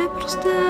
me de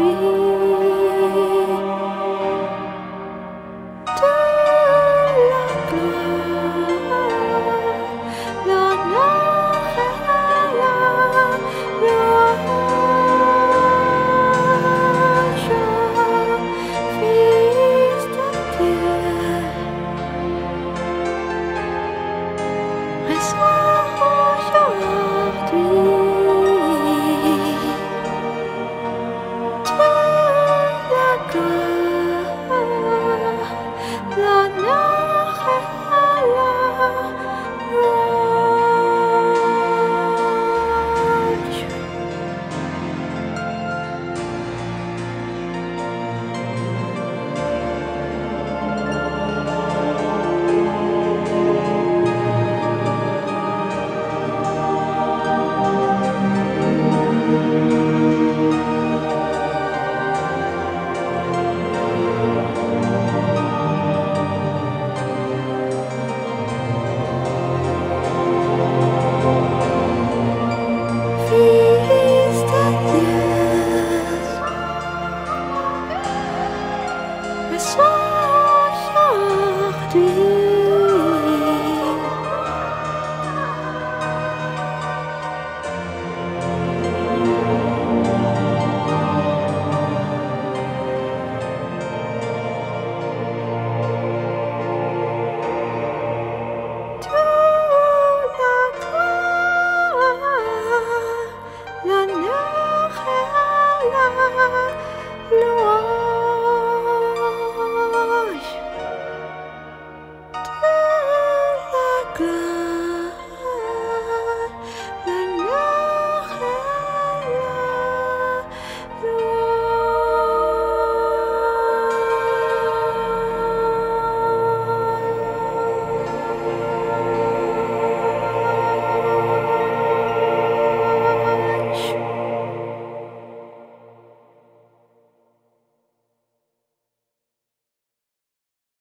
We.